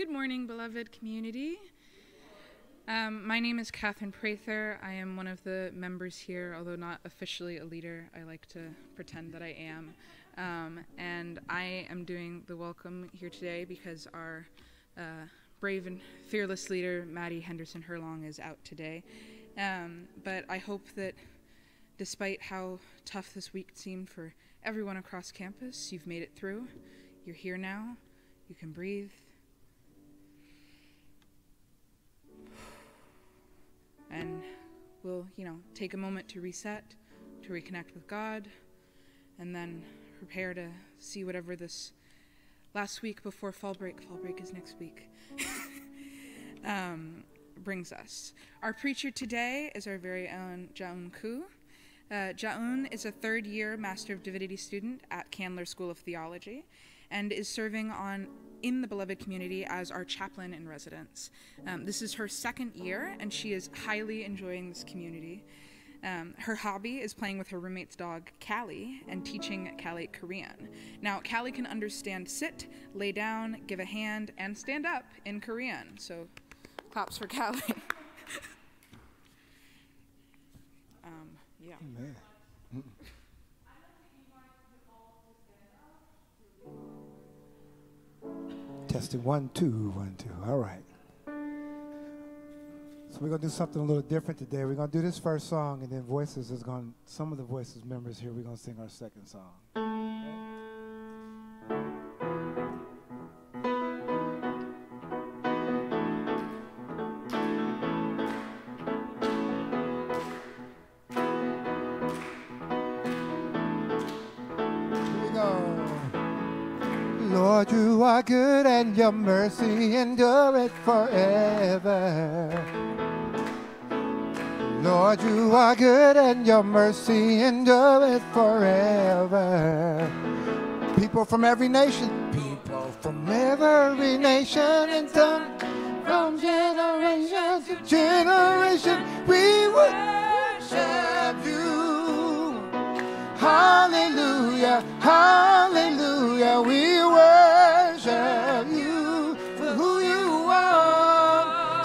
Good morning, beloved community. Um, my name is Catherine Prather. I am one of the members here, although not officially a leader. I like to pretend that I am. Um, and I am doing the welcome here today because our uh, brave and fearless leader, Maddie Henderson Herlong, is out today. Um, but I hope that despite how tough this week seemed for everyone across campus, you've made it through. You're here now. You can breathe. And we'll, you know, take a moment to reset, to reconnect with God, and then prepare to see whatever this last week before fall break, fall break is next week, um, brings us. Our preacher today is our very own Jaeun Koo. Uh, Jaeun is a third year Master of Divinity student at Candler School of Theology and is serving on in the beloved community as our chaplain in residence. Um, this is her second year, and she is highly enjoying this community. Um, her hobby is playing with her roommate's dog, Callie, and teaching Callie Korean. Now, Callie can understand sit, lay down, give a hand, and stand up in Korean. So, claps for Callie. um, yeah. Testing one, two, one, two. All right. So we're gonna do something a little different today. We're gonna do this first song, and then voices is going. to Some of the voices members here, we're gonna sing our second song. And your mercy endureth forever. Lord, you are good and your mercy endureth forever. People from every nation, people from every nation and tongue, from generation to generation, we worship you. Hallelujah, hallelujah, we worship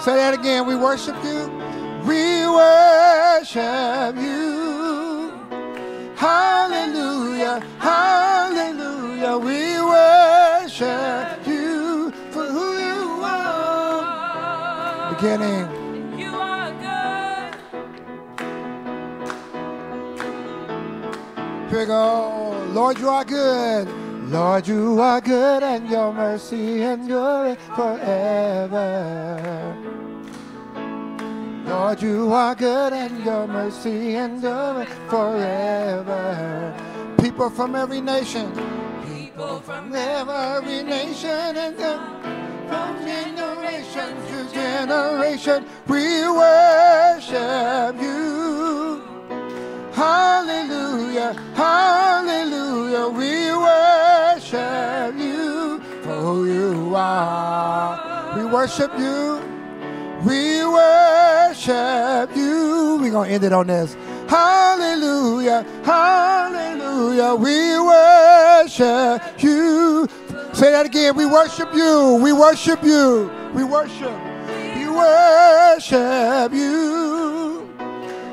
Say that again, we worship you. We worship you. Hallelujah, hallelujah, we worship you for who you are. Beginning. You are good. Here we go. Lord, you are good. Lord, you are good and your mercy endureth forever. Lord, you are good and your mercy endureth forever. People from every nation, People from every nation and from generation to generation, we worship you. Hallelujah, hallelujah, We worship you, we worship you. We're going to end it on this. Hallelujah, hallelujah, we worship you. Say that again, we worship you, we worship you, we worship, we worship you.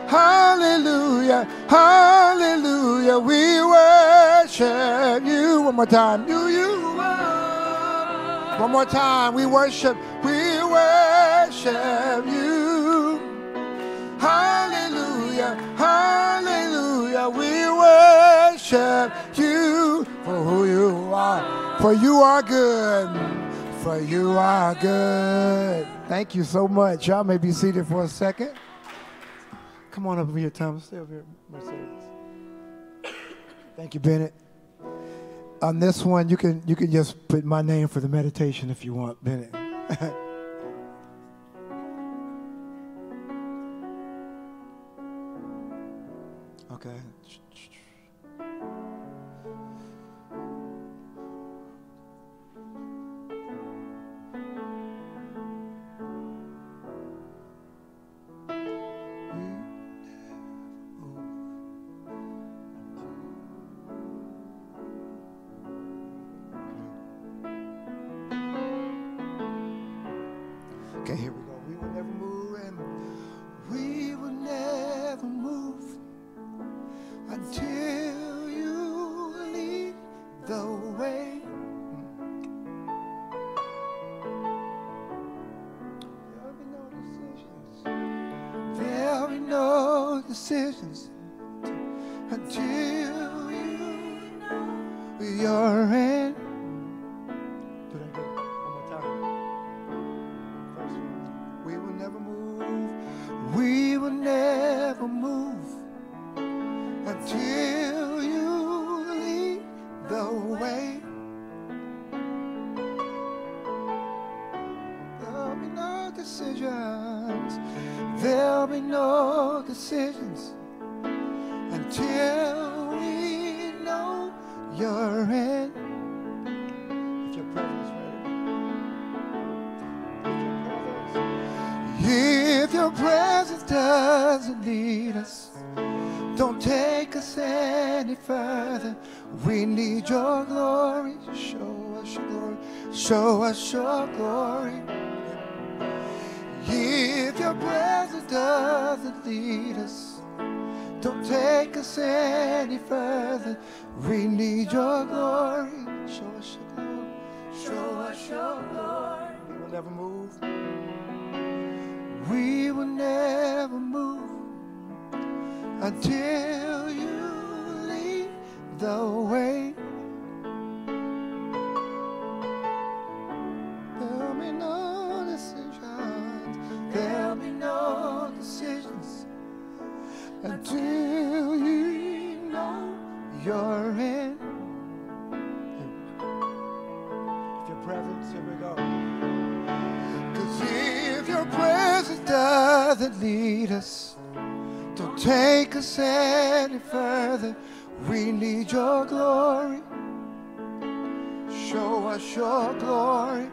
Hallelujah, hallelujah, we worship you. One more time, you, you. One more time, we worship, we worship you. Hallelujah, hallelujah, we worship you for who you are. For you are good, for you are good. Thank you so much. Y'all may be seated for a second. Come on up here, Thomas. Stay over here, Mercedes. Thank you, Bennett. On this one, you can you can just put my name for the meditation if you want, Bennett. Show us your glory. If your presence doesn't lead us, don't take us any further. We need your glory. Show us your glory. Show us your glory. We will never move. We will never move until you lead the way. Your glory.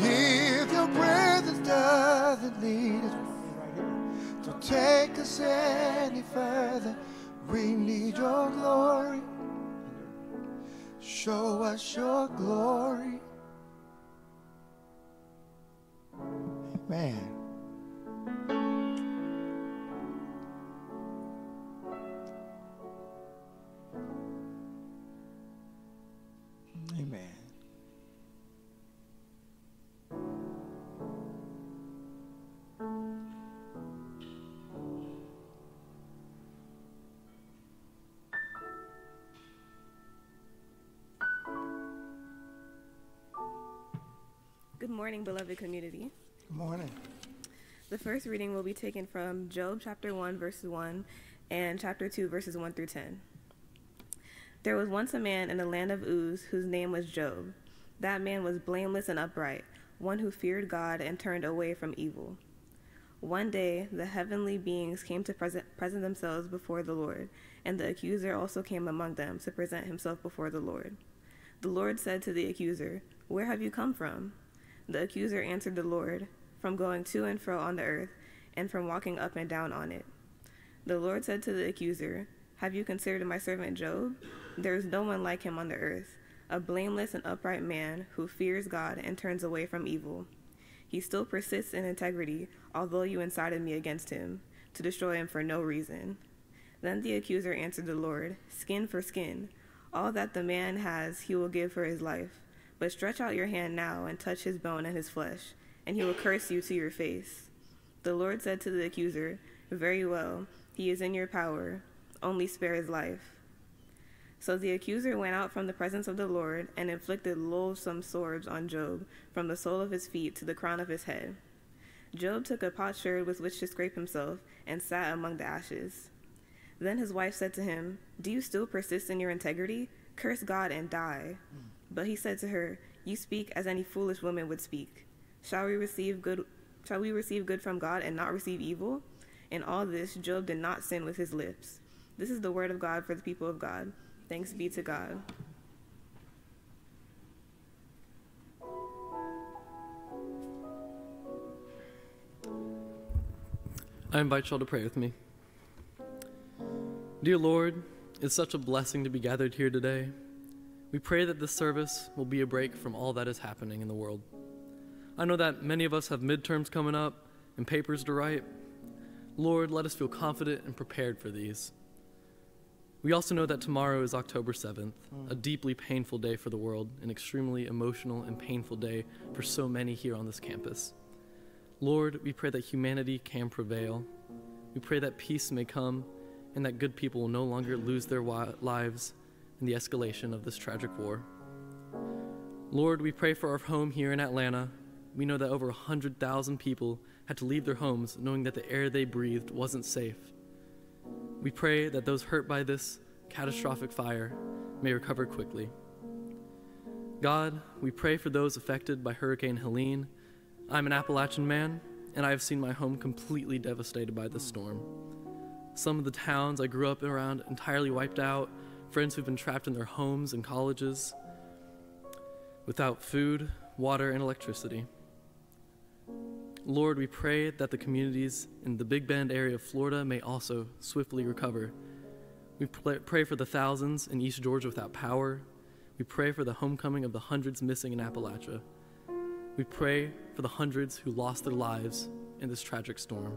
If your presence doesn't lead us, don't take us any further. We need your glory. Show us your glory. Morning, beloved community. Good morning. The first reading will be taken from Job chapter 1, verses 1, and chapter 2, verses 1 through 10. There was once a man in the land of Uz whose name was Job. That man was blameless and upright, one who feared God and turned away from evil. One day, the heavenly beings came to present, present themselves before the Lord, and the accuser also came among them to present himself before the Lord. The Lord said to the accuser, Where have you come from? The accuser answered the Lord, From going to and fro on the earth, and from walking up and down on it. The Lord said to the accuser, Have you considered my servant Job? There is no one like him on the earth, a blameless and upright man who fears God and turns away from evil. He still persists in integrity, although you incited me against him, to destroy him for no reason. Then the accuser answered the Lord, Skin for skin. All that the man has he will give for his life. But stretch out your hand now and touch his bone and his flesh, and he will curse you to your face. The Lord said to the accuser, Very well, he is in your power. Only spare his life. So the accuser went out from the presence of the Lord and inflicted loathsome swords on Job from the sole of his feet to the crown of his head. Job took a potsherd with which to scrape himself and sat among the ashes. Then his wife said to him, Do you still persist in your integrity? Curse God and die. But he said to her, You speak as any foolish woman would speak. Shall we receive good shall we receive good from God and not receive evil? In all this Job did not sin with his lips. This is the word of God for the people of God. Thanks be to God. I invite y'all to pray with me. Dear Lord, it's such a blessing to be gathered here today. We pray that this service will be a break from all that is happening in the world. I know that many of us have midterms coming up and papers to write. Lord, let us feel confident and prepared for these. We also know that tomorrow is October 7th, a deeply painful day for the world, an extremely emotional and painful day for so many here on this campus. Lord, we pray that humanity can prevail. We pray that peace may come and that good people will no longer lose their lives in the escalation of this tragic war. Lord, we pray for our home here in Atlanta. We know that over 100,000 people had to leave their homes knowing that the air they breathed wasn't safe. We pray that those hurt by this catastrophic fire may recover quickly. God, we pray for those affected by Hurricane Helene. I'm an Appalachian man, and I have seen my home completely devastated by this storm. Some of the towns I grew up around entirely wiped out, friends who've been trapped in their homes and colleges without food, water, and electricity. Lord, we pray that the communities in the Big Bend area of Florida may also swiftly recover. We pray for the thousands in East Georgia without power. We pray for the homecoming of the hundreds missing in Appalachia. We pray for the hundreds who lost their lives in this tragic storm.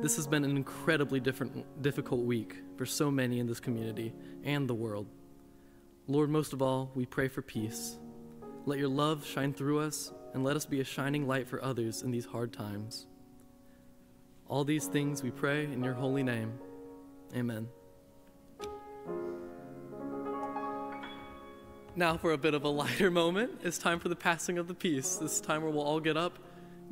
This has been an incredibly different, difficult week for so many in this community and the world. Lord, most of all, we pray for peace. Let your love shine through us and let us be a shining light for others in these hard times. All these things we pray in your holy name. Amen. Now, for a bit of a lighter moment, it's time for the passing of the peace. This time where we'll all get up,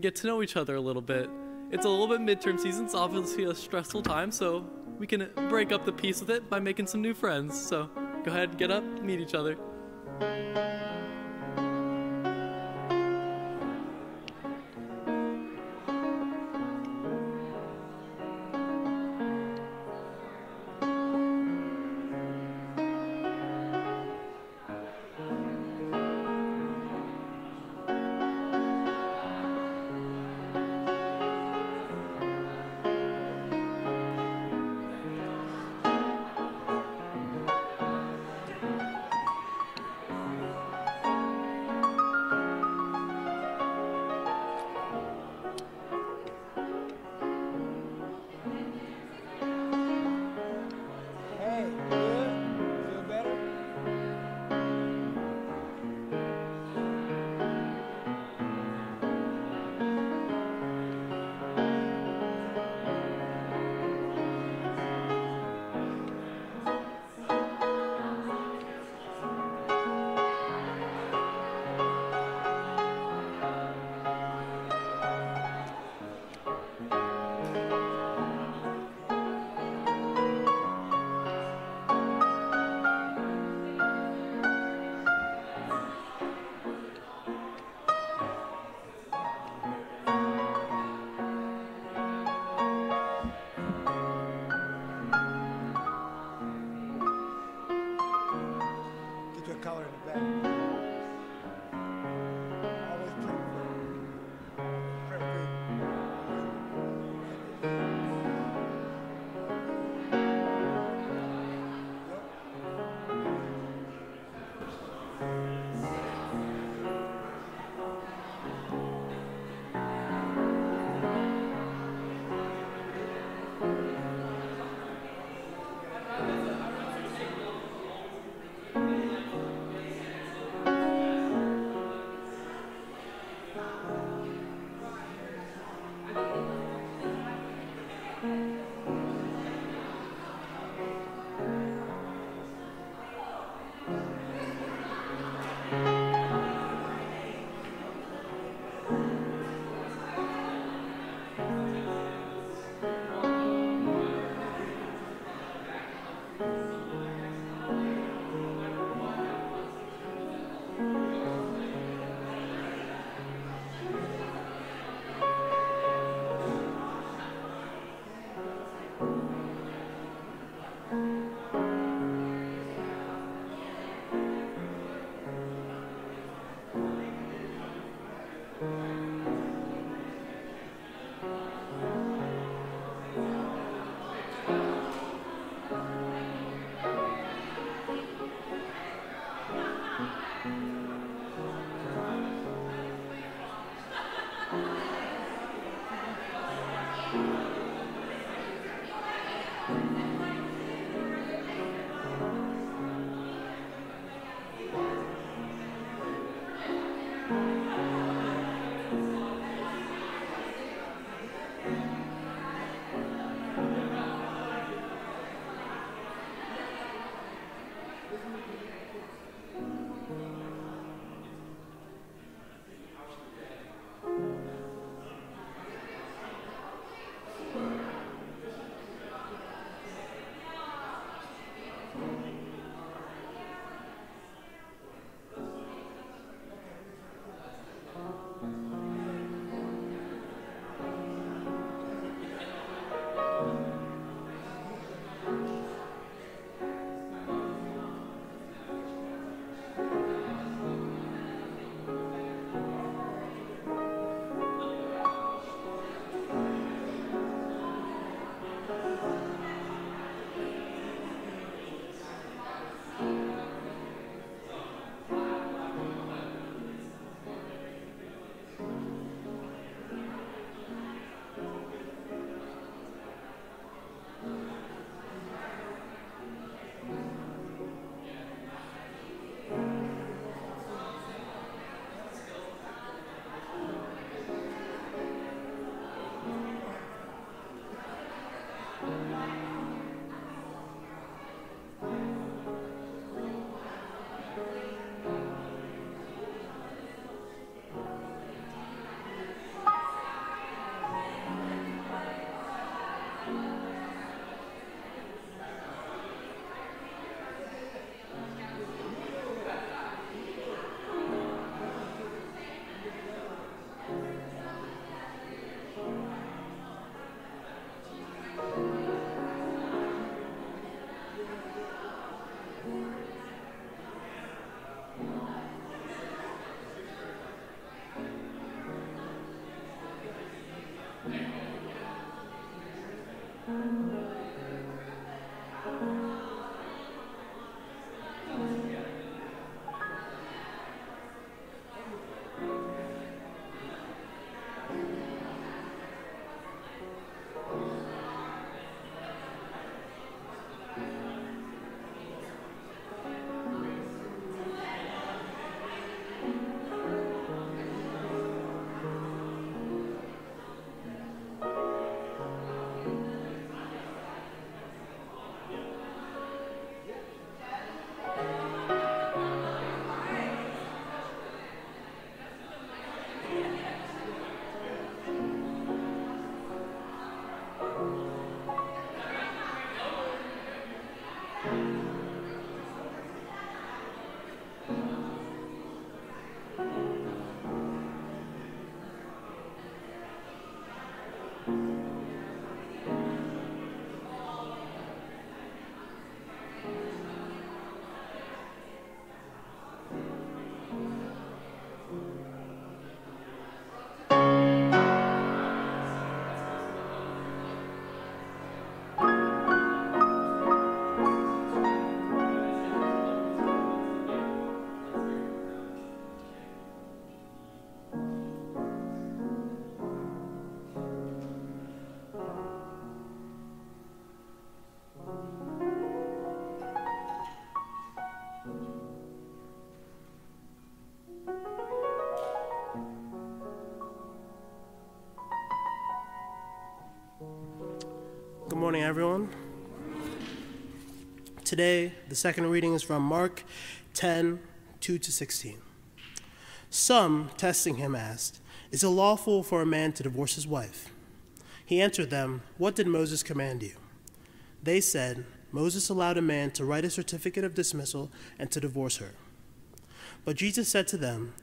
get to know each other a little bit. It's a little bit midterm season, it's obviously a stressful time, so we can break up the peace with it by making some new friends. So go ahead, get up, meet each other. Morning, everyone. Today, the second reading is from Mark 10 2 to 16. Some, testing him, asked, Is it lawful for a man to divorce his wife? He answered them, What did Moses command you? They said, Moses allowed a man to write a certificate of dismissal and to divorce her. But Jesus said to them,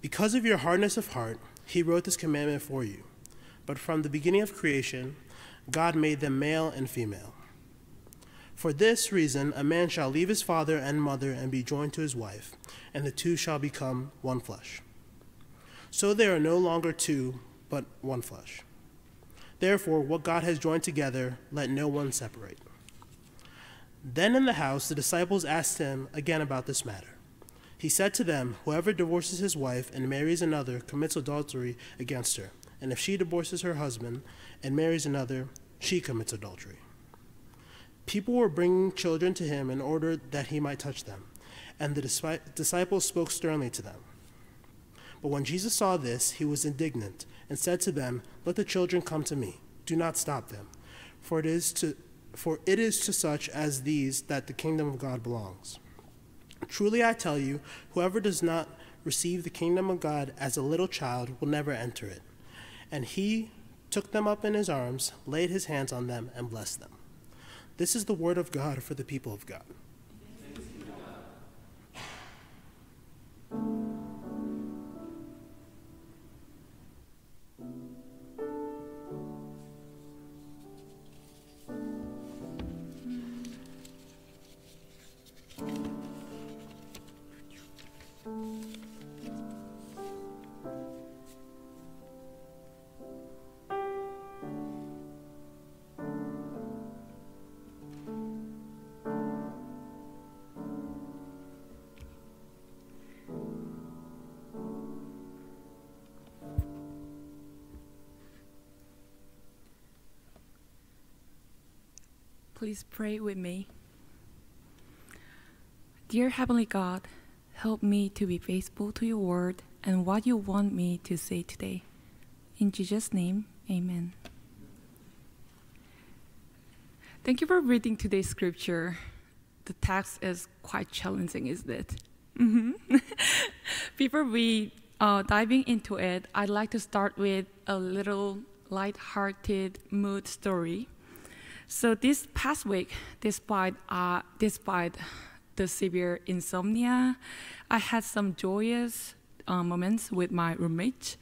Because of your hardness of heart, he wrote this commandment for you. But from the beginning of creation, God made them male and female. For this reason, a man shall leave his father and mother and be joined to his wife, and the two shall become one flesh. So they are no longer two, but one flesh. Therefore, what God has joined together, let no one separate. Then in the house, the disciples asked him again about this matter. He said to them, Whoever divorces his wife and marries another commits adultery against her. And if she divorces her husband and marries another, she commits adultery. People were bringing children to him in order that he might touch them, and the disciples spoke sternly to them. But when Jesus saw this, he was indignant and said to them, Let the children come to me. Do not stop them, for it is, to, for it is to such as these that the kingdom of God belongs. Truly I tell you, whoever does not receive the kingdom of God as a little child will never enter it. And he took them up in his arms, laid his hands on them, and blessed them. This is the word of God for the people of God. Please pray with me. Dear Heavenly God, help me to be faithful to your word and what you want me to say today. In Jesus' name, amen. Thank you for reading today's scripture. The text is quite challenging, isn't it? hmm Before we uh, diving into it, I'd like to start with a little light-hearted mood story. So this past week, despite uh, despite the severe insomnia, I had some joyous uh, moments with my roommate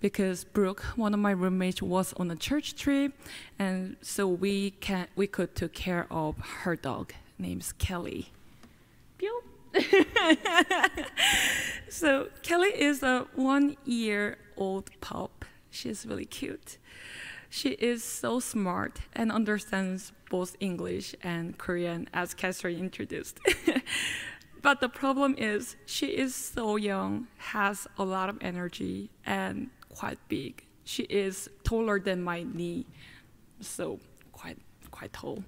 because Brooke, one of my roommates, was on a church trip, and so we can we could take care of her dog named Kelly. Pew. so Kelly is a one-year-old pup. She's really cute. She is so smart and understands both English and Korean, as Catherine introduced. but the problem is, she is so young, has a lot of energy, and quite big. She is taller than my knee, so quite quite tall.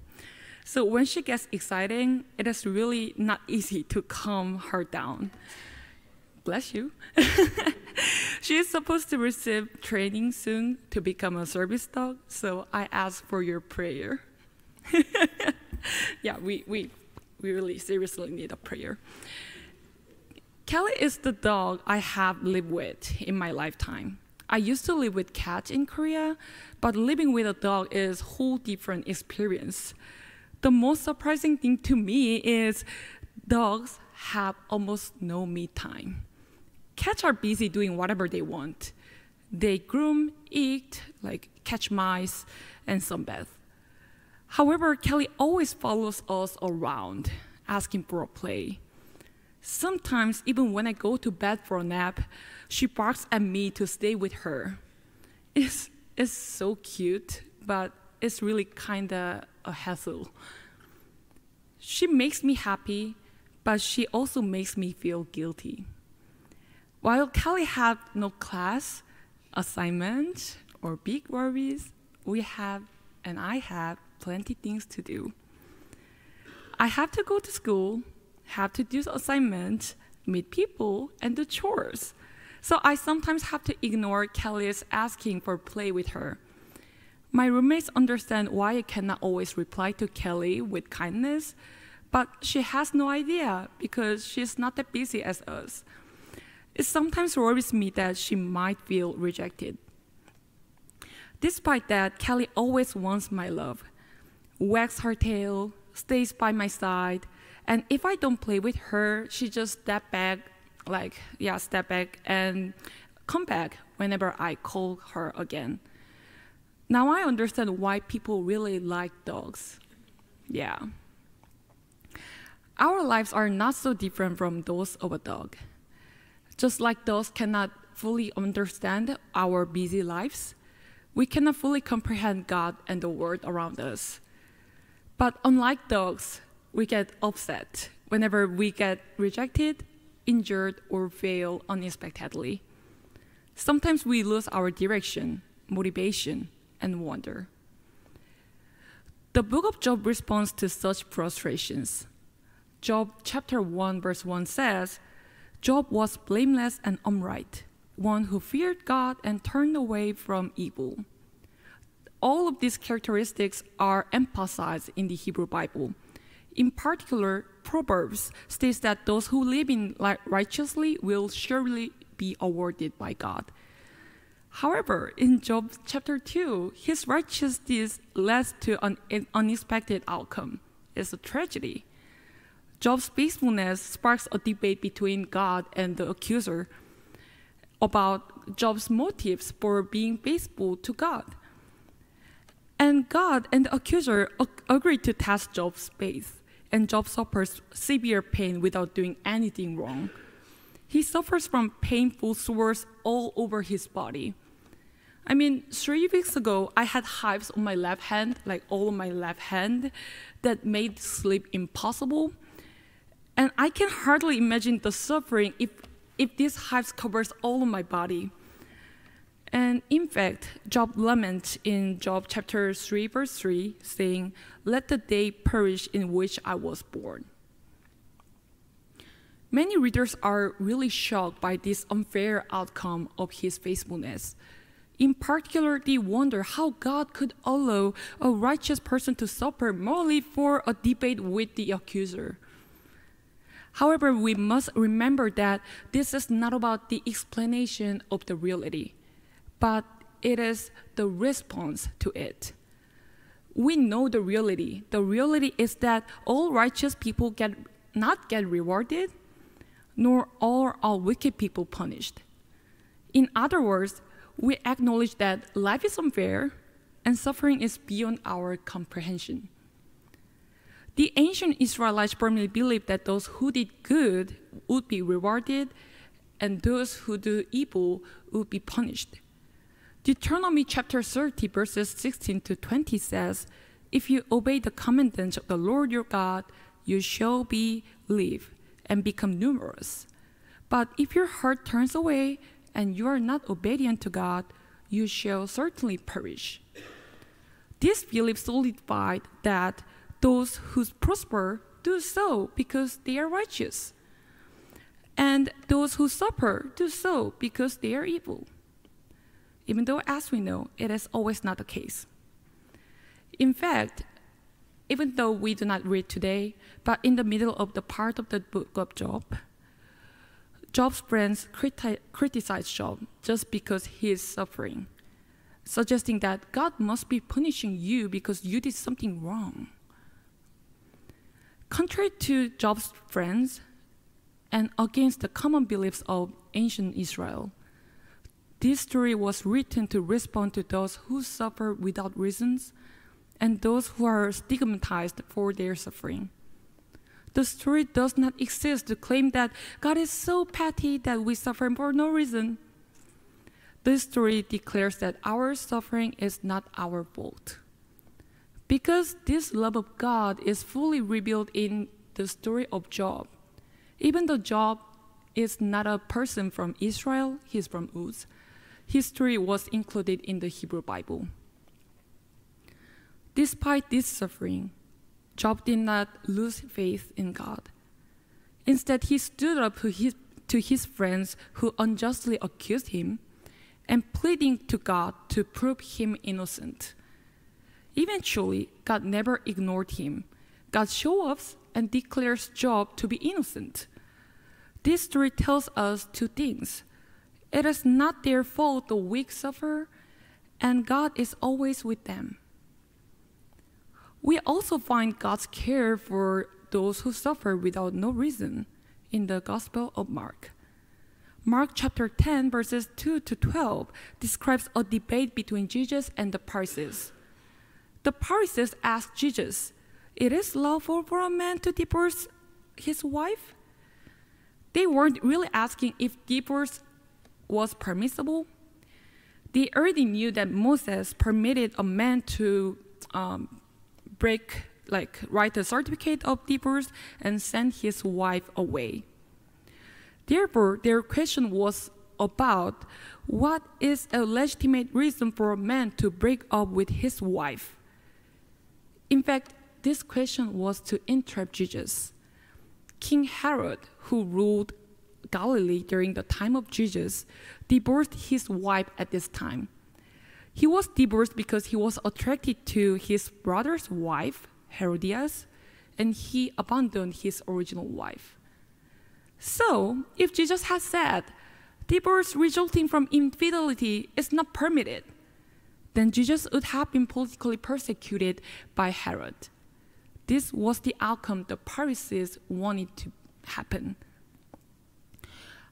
So when she gets exciting, it is really not easy to calm her down. Bless you. she is supposed to receive training soon to become a service dog, so I ask for your prayer. yeah, we, we, we really seriously need a prayer. Kelly is the dog I have lived with in my lifetime. I used to live with cats in Korea, but living with a dog is a whole different experience. The most surprising thing to me is dogs have almost no me time. Cats are busy doing whatever they want. They groom, eat, like catch mice, and some sunbathe. However, Kelly always follows us around, asking for a play. Sometimes, even when I go to bed for a nap, she barks at me to stay with her. It's, it's so cute, but it's really kinda a hassle. She makes me happy, but she also makes me feel guilty. While Kelly had no class, assignment, or big worries, we have, and I have, plenty things to do. I have to go to school, have to do assignments, meet people, and do chores. So I sometimes have to ignore Kelly's asking for play with her. My roommates understand why I cannot always reply to Kelly with kindness, but she has no idea because she's not that busy as us. It sometimes worries me that she might feel rejected. Despite that, Kelly always wants my love, wags her tail, stays by my side, and if I don't play with her, she just step back, like yeah, step back and come back whenever I call her again. Now I understand why people really like dogs. Yeah. Our lives are not so different from those of a dog. Just like dogs cannot fully understand our busy lives, we cannot fully comprehend God and the world around us. But unlike dogs, we get upset whenever we get rejected, injured, or fail unexpectedly. Sometimes we lose our direction, motivation, and wonder. The book of Job responds to such frustrations. Job chapter 1 verse 1 says, Job was blameless and upright, one who feared God and turned away from evil. all of these characteristics are emphasized in the Hebrew Bible. In particular, Proverbs states that those who live in righteously will surely be awarded by God. However, in Job chapter 2, his righteousness leads to an unexpected outcome. It's a tragedy. Job's faithfulness sparks a debate between God and the accuser about Job's motives for being faithful to God. And God and the accuser ag- agree to test Job's faith, and Job suffers severe pain without doing anything wrong. He suffers from painful sores all over his body. I mean, three weeks ago, I had hives on my left hand, like all on my left hand, that made sleep impossible. And I can hardly imagine the suffering if, if these hives covers all of my body. And in fact, Job laments in Job chapter 3, verse 3, saying, Let the day perish in which I was born. Many readers are really shocked by this unfair outcome of his faithfulness. In particular, they wonder how God could allow a righteous person to suffer morally for a debate with the accuser. However, we must remember that this is not about the explanation of the reality, but it is the response to it. We know the reality. The reality is that all righteous people get not get rewarded, nor are all wicked people punished. In other words, we acknowledge that life is unfair and suffering is beyond our comprehension. The ancient Israelites firmly believed that those who did good would be rewarded and those who do evil would be punished. Deuteronomy chapter 30, verses 16 to 20 says, If you obey the commandments of the Lord your God, you shall be live and become numerous. But if your heart turns away and you are not obedient to God, you shall certainly perish. This belief solidified that those who prosper do so because they are righteous, and those who suffer do so because they are evil. Even though, as we know, it is always not the case. In fact, even though we do not read today, but in the middle of the part of the book of Job, Job's friends criti- criticize Job just because he is suffering, suggesting that God must be punishing you because you did something wrong. Contrary to Job's friends and against the common beliefs of ancient Israel, this story was written to respond to those who suffer without reasons and those who are stigmatized for their suffering. The story does not exist to claim that God is so petty that we suffer for no reason. This story declares that our suffering is not our fault. Because this love of God is fully revealed in the story of Job. Even though Job is not a person from Israel, he's from Uz, his story was included in the Hebrew Bible. Despite this suffering, Job did not lose faith in God. Instead, he stood up to his, to his friends who unjustly accused him and pleading to God to prove him innocent. Eventually, God never ignored him. God shows up and declares Job to be innocent. This story tells us two things. It is not their fault the weak suffer, and God is always with them. We also find God's care for those who suffer without no reason in the Gospel of Mark. Mark chapter 10, verses 2 to 12, describes a debate between Jesus and the Pharisees. The Pharisees asked Jesus, It is lawful for a man to divorce his wife? They weren't really asking if divorce was permissible. They already knew that Moses permitted a man to um, break, like, write a certificate of divorce and send his wife away. Therefore, their question was about what is a legitimate reason for a man to break up with his wife. In fact, this question was to entrap Jesus. King Herod, who ruled Galilee during the time of Jesus, divorced his wife at this time. He was divorced because he was attracted to his brother's wife, Herodias, and he abandoned his original wife. So, if Jesus had said, divorce resulting from infidelity is not permitted, then Jesus would have been politically persecuted by Herod. This was the outcome the Pharisees wanted to happen.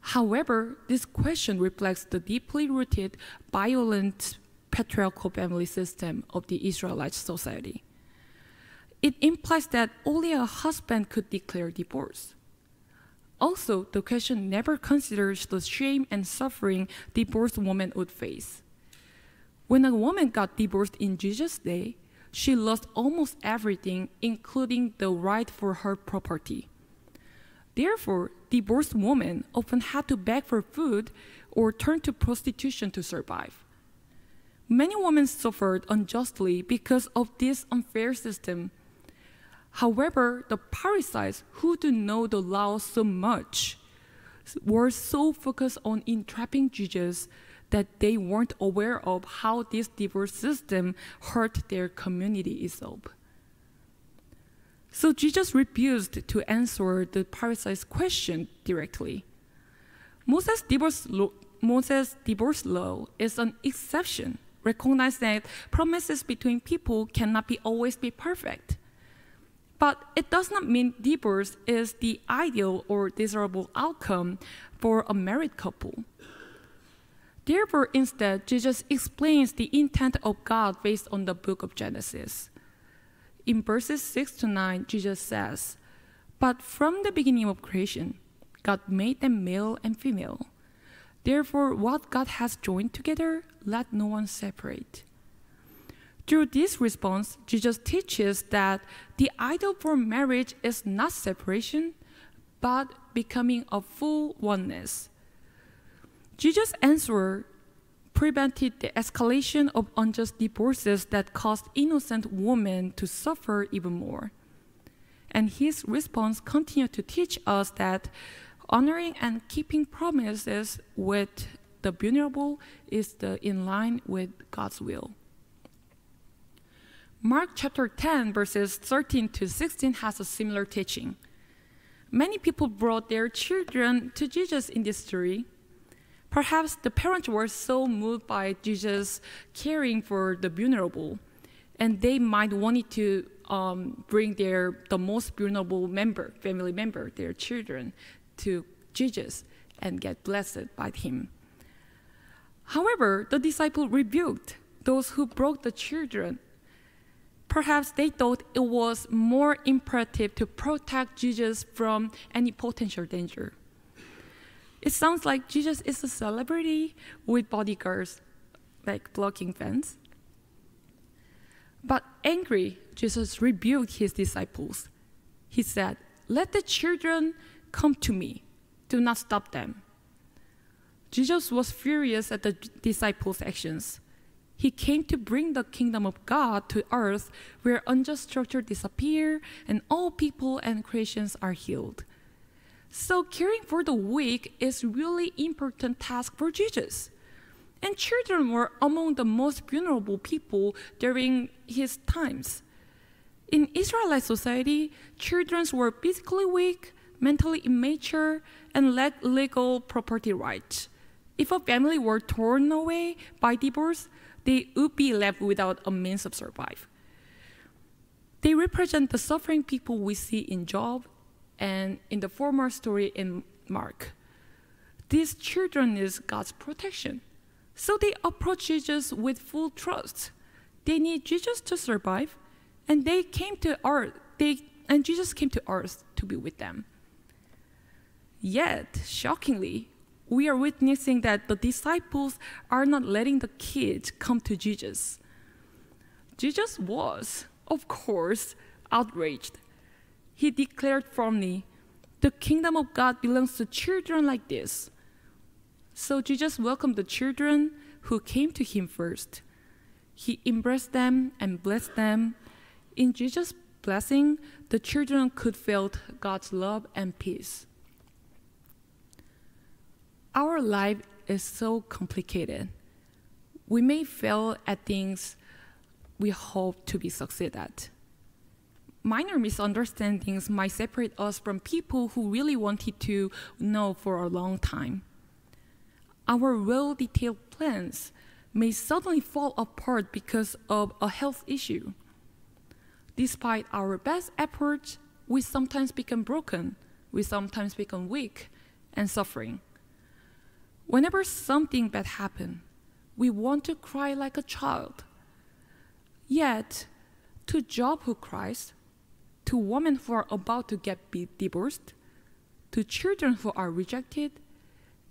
However, this question reflects the deeply rooted, violent patriarchal family system of the Israelite society. It implies that only a husband could declare divorce. Also, the question never considers the shame and suffering divorced women would face. When a woman got divorced in Jesus' day, she lost almost everything, including the right for her property. Therefore, divorced women often had to beg for food or turn to prostitution to survive. Many women suffered unjustly because of this unfair system. However, the Pharisees who do know the law so much, were so focused on entrapping Jesus that they weren't aware of how this divorce system hurt their community itself. So Jesus refused to answer the Pharisees' question directly. Moses' divorce, law, Moses' divorce law is an exception, recognizing that promises between people cannot be always be perfect. But it does not mean divorce is the ideal or desirable outcome for a married couple. Therefore, instead, Jesus explains the intent of God based on the book of Genesis. In verses 6 to 9, Jesus says, But from the beginning of creation, God made them male and female. Therefore, what God has joined together, let no one separate. Through this response, Jesus teaches that the ideal for marriage is not separation, but becoming a full oneness. Jesus' answer prevented the escalation of unjust divorces that caused innocent women to suffer even more. And his response continued to teach us that honoring and keeping promises with the vulnerable is the, in line with God's will. Mark chapter 10, verses 13 to 16 has a similar teaching. Many people brought their children to Jesus in this story. Perhaps the parents were so moved by Jesus caring for the vulnerable, and they might wanted to um, bring their the most vulnerable member, family member, their children, to Jesus and get blessed by him. However, the disciple rebuked those who brought the children Perhaps they thought it was more imperative to protect Jesus from any potential danger. It sounds like Jesus is a celebrity with bodyguards, like blocking fence. But angry, Jesus rebuked his disciples. He said, Let the children come to me, do not stop them. Jesus was furious at the disciples' actions. He came to bring the kingdom of God to earth where unjust structures disappear and all people and creations are healed. So caring for the weak is really important task for Jesus. And children were among the most vulnerable people during his times. In Israelite society, children were physically weak, mentally immature, and lacked legal property rights. If a family were torn away by divorce, they would be left without a means of survive. They represent the suffering people we see in Job and in the former story in Mark. These children is God's protection. So they approach Jesus with full trust. They need Jesus to survive, and they came to earth. They and Jesus came to earth to be with them. Yet, shockingly, we are witnessing that the disciples are not letting the kids come to Jesus. Jesus was, of course, outraged. He declared firmly, The kingdom of God belongs to children like this. So Jesus welcomed the children who came to him first. He embraced them and blessed them. In Jesus' blessing, the children could feel God's love and peace. Our life is so complicated. We may fail at things we hope to be succeed at. Minor misunderstandings might separate us from people who really wanted to know for a long time. Our well detailed plans may suddenly fall apart because of a health issue. Despite our best efforts, we sometimes become broken, we sometimes become weak and suffering. Whenever something bad happens, we want to cry like a child. Yet, to Job who cries, to women who are about to get divorced, to children who are rejected,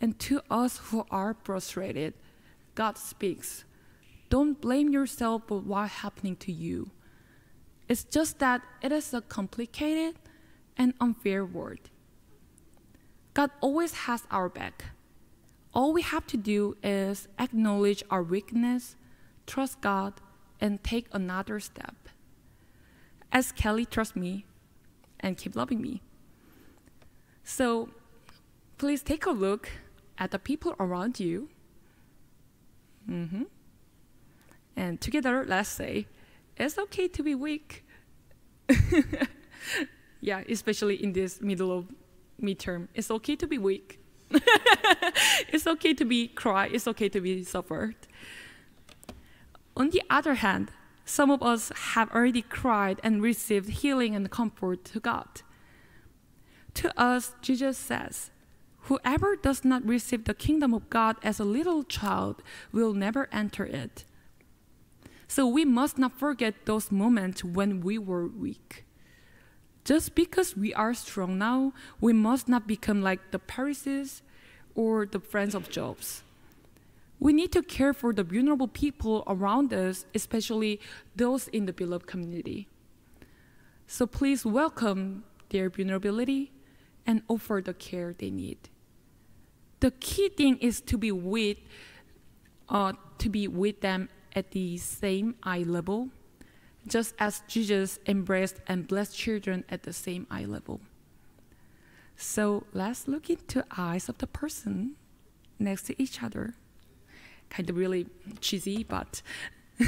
and to us who are frustrated, God speaks. Don't blame yourself for what's happening to you. It's just that it is a complicated and unfair world. God always has our back. All we have to do is acknowledge our weakness, trust God, and take another step. As Kelly trusts me and keep loving me. So please take a look at the people around you. Mm-hmm. And together, let's say, it's okay to be weak. yeah, especially in this middle of midterm. It's okay to be weak. it's okay to be cry. It's okay to be suffered. On the other hand, some of us have already cried and received healing and comfort to God. To us, Jesus says, Whoever does not receive the kingdom of God as a little child will never enter it. So we must not forget those moments when we were weak. Just because we are strong now, we must not become like the Pharisees or the friends of Job's. We need to care for the vulnerable people around us, especially those in the beloved community. So please welcome their vulnerability and offer the care they need. The key thing is to be with, uh, to be with them at the same eye level just as Jesus embraced and blessed children at the same eye level. So let's look into eyes of the person next to each other. Kind of really cheesy, but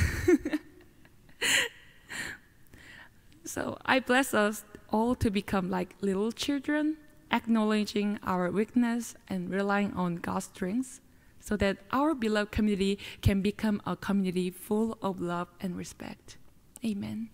so I bless us all to become like little children, acknowledging our weakness and relying on God's strength so that our beloved community can become a community full of love and respect. Amen.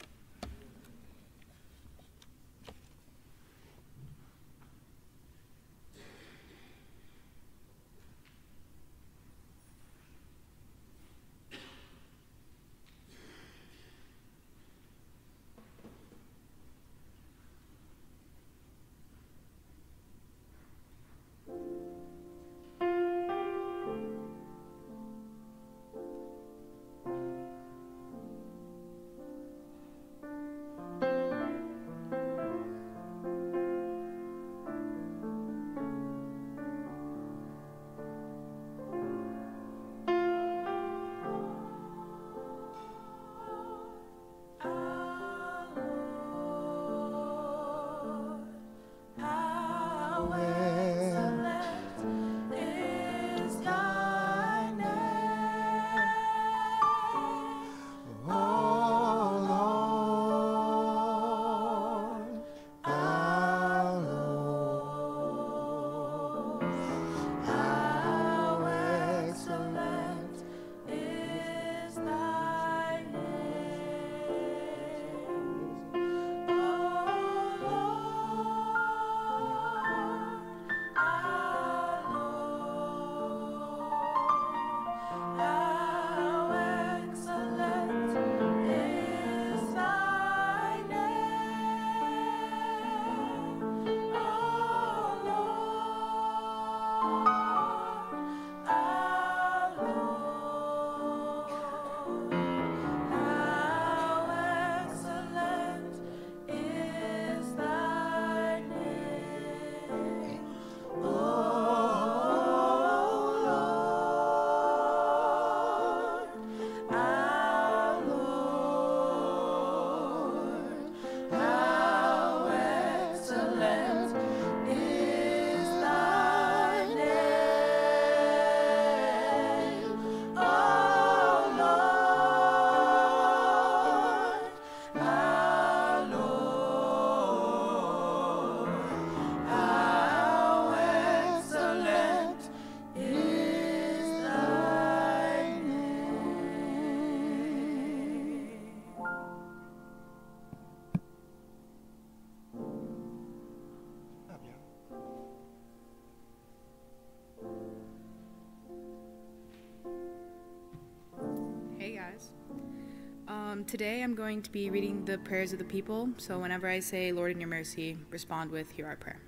Um, today I'm going to be reading the prayers of the people. So whenever I say, Lord, in your mercy, respond with, Hear our prayer.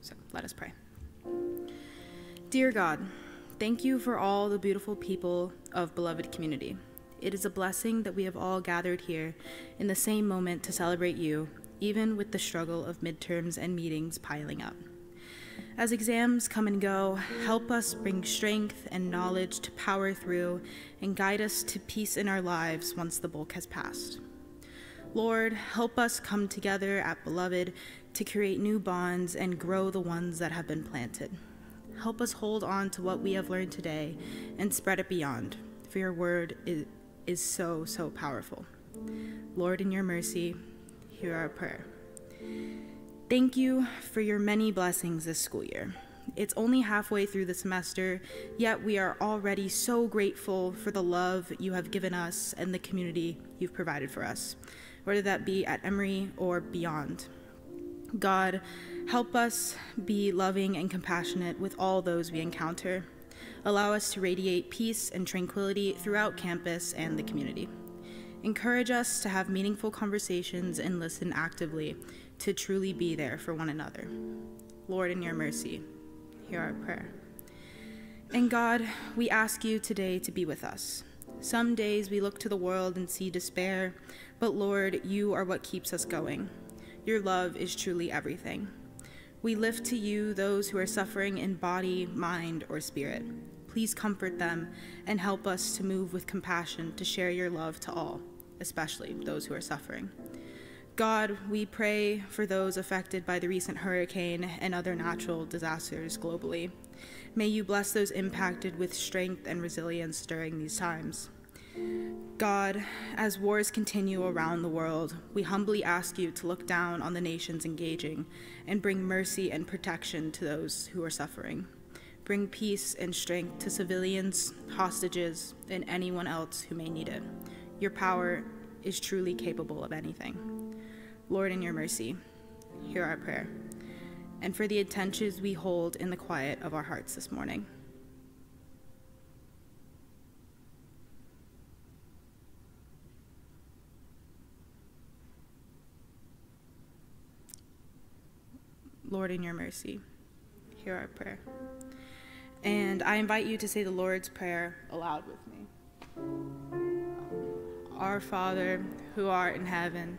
So let us pray. Dear God, thank you for all the beautiful people of beloved community. It is a blessing that we have all gathered here in the same moment to celebrate you, even with the struggle of midterms and meetings piling up. As exams come and go, help us bring strength and knowledge to power through and guide us to peace in our lives once the bulk has passed. Lord, help us come together at Beloved to create new bonds and grow the ones that have been planted. Help us hold on to what we have learned today and spread it beyond, for your word is, is so, so powerful. Lord, in your mercy, hear our prayer. Thank you for your many blessings this school year. It's only halfway through the semester, yet we are already so grateful for the love you have given us and the community you've provided for us, whether that be at Emory or beyond. God, help us be loving and compassionate with all those we encounter. Allow us to radiate peace and tranquility throughout campus and the community. Encourage us to have meaningful conversations and listen actively to truly be there for one another. Lord, in your mercy, hear our prayer. And God, we ask you today to be with us. Some days we look to the world and see despair, but Lord, you are what keeps us going. Your love is truly everything. We lift to you those who are suffering in body, mind, or spirit. Please comfort them and help us to move with compassion to share your love to all, especially those who are suffering. God, we pray for those affected by the recent hurricane and other natural disasters globally. May you bless those impacted with strength and resilience during these times. God, as wars continue around the world, we humbly ask you to look down on the nations engaging and bring mercy and protection to those who are suffering. Bring peace and strength to civilians, hostages, and anyone else who may need it. Your power is truly capable of anything. Lord, in your mercy, hear our prayer, and for the intentions we hold in the quiet of our hearts this morning. Lord, in your mercy, hear our prayer. And I invite you to say the Lord's Prayer aloud with me. Our Father, who art in heaven,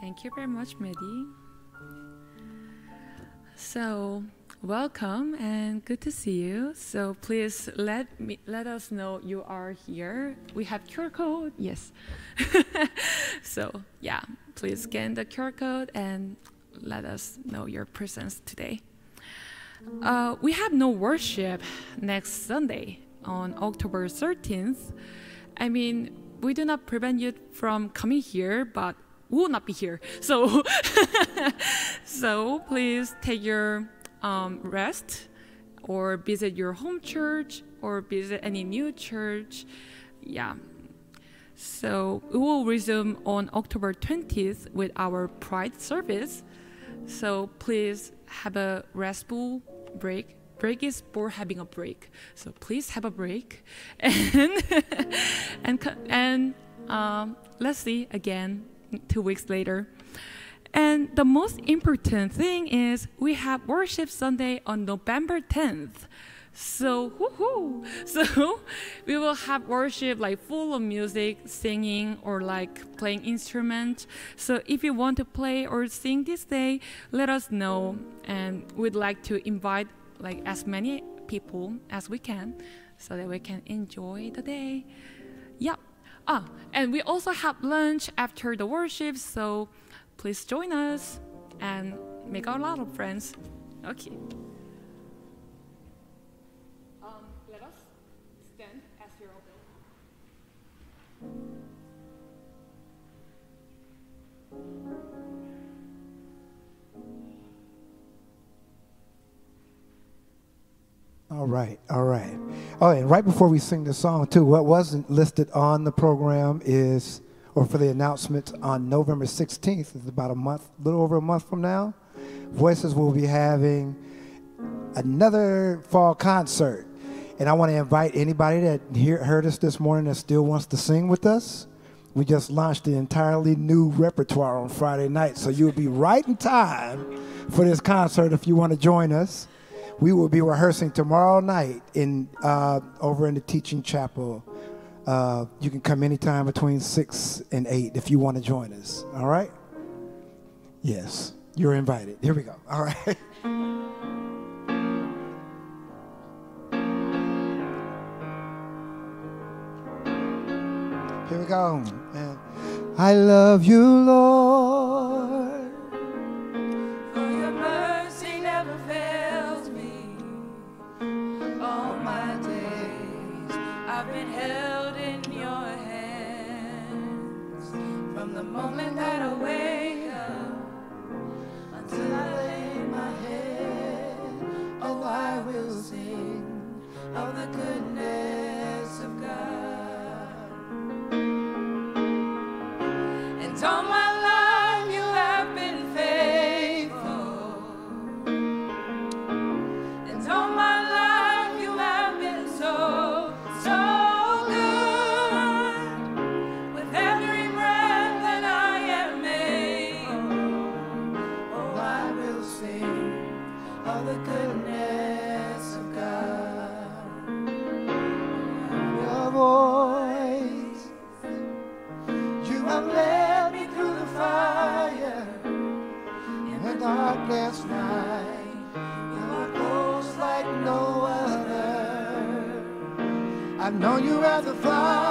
Thank you very much, Mehdi. So, welcome and good to see you. So please let me let us know you are here. We have QR code. Yes. so yeah, please scan the QR code and let us know your presence today. Uh, we have no worship next Sunday on October 13th. I mean, we do not prevent you from coming here, but we will not be here. So, so please take your um, rest, or visit your home church, or visit any new church. Yeah. So we will resume on October 20th with our Pride service. So please have a restful break. Break is for having a break. So please have a break, and and and um, let's see again two weeks later. And the most important thing is we have worship Sunday on November 10th. So, woohoo! So, we will have worship like full of music, singing, or like playing instrument. So, if you want to play or sing this day, let us know, and we'd like to invite like as many people as we can so that we can enjoy the day. Yeah. Ah, and we also have lunch after the worship, so please join us and make a lot of friends. Okay. Um, let us stand as you're open. Right, all right. Oh, and right before we sing the song, too, what wasn't listed on the program is, or for the announcement on November 16th, is about a month, a little over a month from now, Voices will be having another fall concert. And I want to invite anybody that hear, heard us this morning that still wants to sing with us. We just launched an entirely new repertoire on Friday night, so you'll be right in time for this concert if you want to join us. We will be rehearsing tomorrow night in uh, over in the teaching chapel. Uh, you can come anytime between six and eight if you want to join us. All right? Yes, you're invited. Here we go. All right. Here we go. I love you, Lord. Moment that I wake up until I lay my head, oh, I will sing of the goodness of God. And all my you as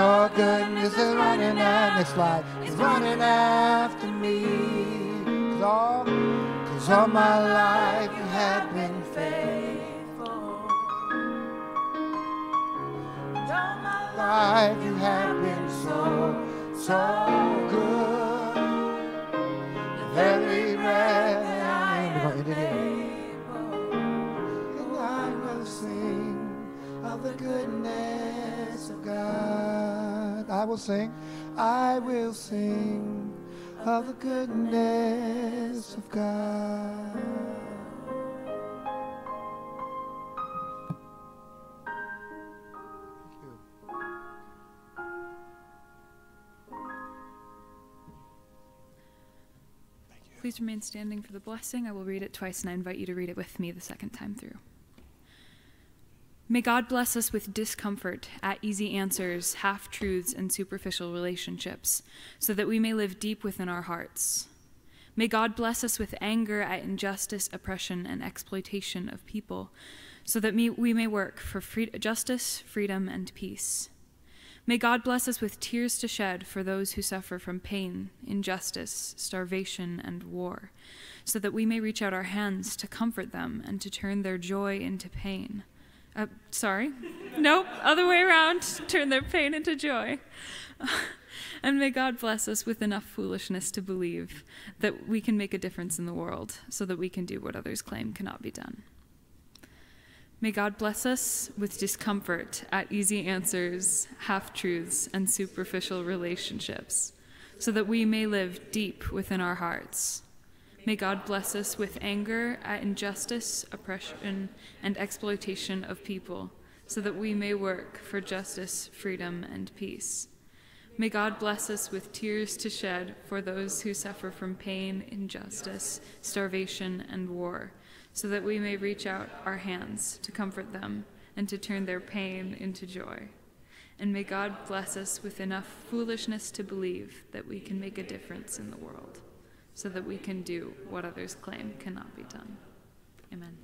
your goodness is running after, next slide, it's running after me. Cause all, cause all my life you have been faithful. And all my life you have been so, so good. With every breath I am able, and I will sing of the goodness of God. I will sing, I will sing of the goodness of God. Please remain standing for the blessing. I will read it twice, and I invite you to read it with me the second time through. May God bless us with discomfort at easy answers, half truths, and superficial relationships, so that we may live deep within our hearts. May God bless us with anger at injustice, oppression, and exploitation of people, so that we may work for free- justice, freedom, and peace. May God bless us with tears to shed for those who suffer from pain, injustice, starvation, and war, so that we may reach out our hands to comfort them and to turn their joy into pain. Uh, sorry. nope, other way around. Turn their pain into joy. and may God bless us with enough foolishness to believe that we can make a difference in the world so that we can do what others claim cannot be done. May God bless us with discomfort at easy answers, half truths, and superficial relationships, so that we may live deep within our hearts. May God bless us with anger at injustice, oppression, and exploitation of people, so that we may work for justice, freedom, and peace. May God bless us with tears to shed for those who suffer from pain, injustice, starvation, and war, so that we may reach out our hands to comfort them and to turn their pain into joy. And may God bless us with enough foolishness to believe that we can make a difference in the world, so that we can do what others claim cannot be done. Amen.